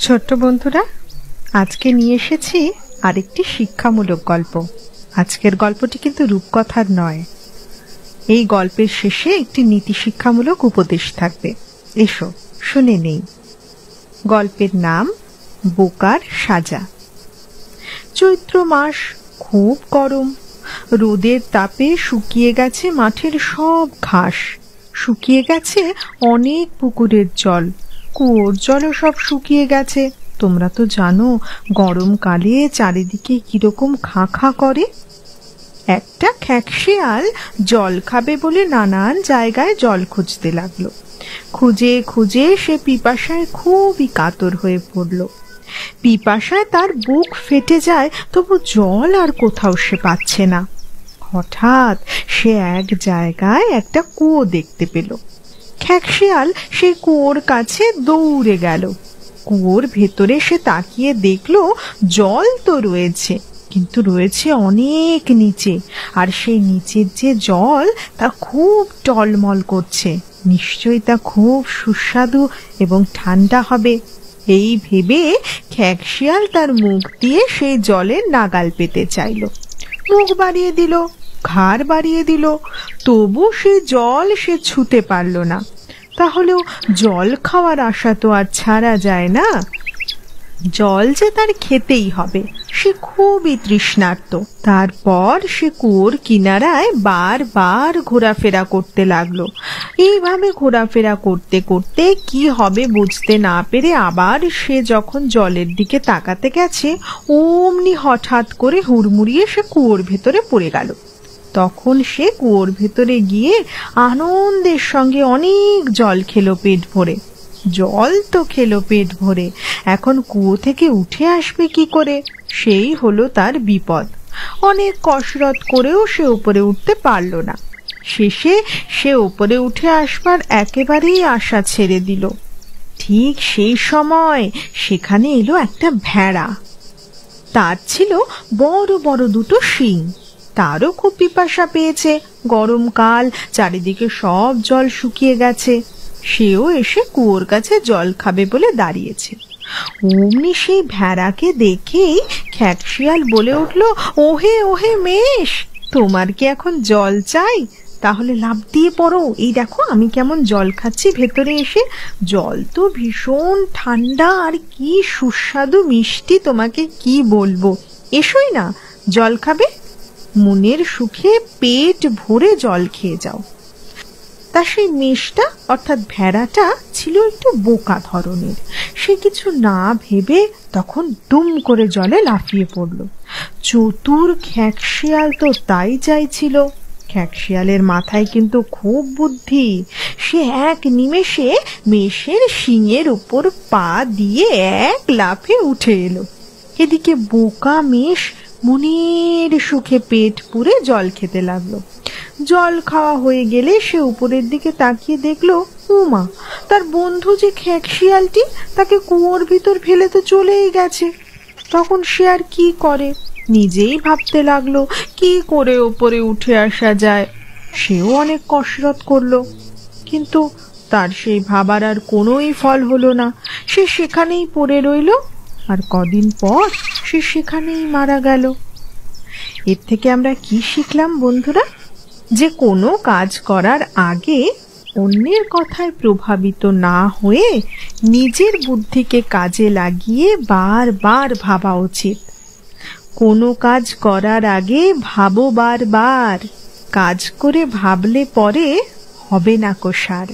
ছোট্ট বন্ধুরা, আজকে নিয়ে এসেছি আরেকটি শিক্ষামূলক গল্প। আজকের গল্পটি কিন্তু রূপকথার নয়। এই গল্পের শেষে একটি নীতি শিক্ষামূলক উপদেশ থাকবে। এসো, শুনে নেই। গল্পের নাম, বোকার সাজা। চৈত্র মাস খুব গরম। রোদের তাপে শুকিয়ে গেছে মাঠের সব ঘাস। শুকিয়ে গেছে অনেক পুকুরের জল। কুয়োর জলও সব শুকিয়ে গেছে। তোমরা তো জানো গরমকালে চারিদিকে কীরকম খাঁ খাঁ করে। একটা খ্যাকশিয়াল জল খাবে বলে নানান জায়গায় জল খুঁজতে লাগল। খুঁজে খুঁজে সে পিপাসায় খুবই কাতর হয়ে পড়ল। পিপাসায় তার বুক ফেটে যায়, তবু জল আর কোথাও সে পাচ্ছে না। হঠাৎ সে এক জায়গায় একটা কুয়ো দেখতে পেল। খ্যাকশিয়াল সে কুয়োর কাছে দৌড়ে গেল। কুয়োর ভেতরে সে তাকিয়ে দেখল, জল তো রয়েছে, কিন্তু রয়েছে অনেক নিচে, আর সেই নিচের যে জল তা খুব টলমল করছে। নিশ্চয়ই তা খুব সুস্বাদু এবং ঠান্ডা হবে। এই ভেবে খ্যাকশিয়াল তার মুখ দিয়ে সেই জলের নাগাল পেতে চাইল। মুখ বাড়িয়ে দিল, ঘাড় বাড়িয়ে দিল, তবু সে জল সে ছুতে পারল না। তাহলেও জল খাওয়ার আশা তো আর ছাড়া যায় না। জল যে তার খেতেই হবে, সে খুবই তৃষ্ণার্ত। তারপর সে কুয়োর কিনারায় বারবার ঘোরাফেরা করতে লাগল। এইভাবে ঘোরাফেরা করতে করতে কি হবে বুঝতে না পেরে আবার সে যখন জলের দিকে তাকাতে গেছে, অমনি হঠাৎ করে হুড়মুড়িয়ে সে কুয়োর ভেতরে পড়ে গেল। তখন সে কুয়োর ভেতরে গিয়ে আনন্দের সঙ্গে অনেক জল খেলো পেট ভরে। জল তো খেলো পেট ভরে। এখন কুয়ো থেকে উঠে আসবে কি করে? সেই হলো তার বিপদ। অনেক কসরত করেও সে উপরে উঠতে পারল না। শেষে সে উপরে উঠে আসবার একেবারেই আশা ছেড়ে দিল। ঠিক সেই সময় সেখানে এলো একটা ভেড়া। তার ছিল বড় বড় দুটো শিং। তারও খুব পিপাসা পেয়েছে। গরমকাল চারিদিকে সব জল শুকিয়ে গেছে। সেও এসে কুয়োর কাছে জল খাবে বলে দাঁড়িয়েছে। অমনি সেই ভেড়াকে দেখেই খ্যাকশিয়াল বলে উঠল, ওহে ওহে মেষ, তোমার কি এখন জল চাই? তাহলে লাভ দিয়ে পড়ো। এই দেখো, আমি কেমন জল খাচ্ছি ভেতরে এসে। জল তো ভীষণ ঠান্ডা, আর কি সুস্বাদু মিষ্টি তোমাকে কি বলব। এসোই না, জল খাবে? মনের সুখে পেট ভরে জল খেয়ে যাও। তা সেই মেষটা, অর্থাৎ ভেড়াটা, ছিল একটু বোকা ধরনের। সে কিছু না ভেবে তখন দুম করে জলে লাফিয়ে পড়ল। চতুর খ্যাকশিয়াল তো তাই চাইছিল। খ্যাকশিয়ালের মাথায় কিন্তু খুব বুদ্ধি। সে এক নিমেষে মেষের শিঙের উপর পা দিয়ে এক লাফে উঠে এলো। এদিকে বোকা মেষ মনের সুখে পেট পুরে জল খেতে লাগল। জল খাওয়া হয়ে গেলে সে উপরের দিকে তাকিয়ে দেখল, উমা, তার বন্ধু যে খ্যাকশিয়ালটি তাকে কুয়োর ভিতর ফেলে তো চলেই গেছে। তখন সে আর কি করে? নিজেই ভাবতে লাগল, কি করে ওপরে উঠে আসা যায়। সেও অনেক কসরত করল, কিন্তু তার সেই ভাবার আর কোনোই ফল হলো না। সে সেখানেই পড়ে রইল, আর কদিন পর সে সেখানেই মারা গেল। এর থেকে আমরা কি শিখলাম বন্ধুরা? যে কোনো কাজ করার আগে অন্যের কথায় প্রভাবিত না হয়ে নিজের বুদ্ধিকে কাজে লাগিয়ে বারবার ভাবা উচিত। কোনো কাজ করার আগে ভাবো বারবার। কাজ করে ভাবলে পরে হবে না কোষার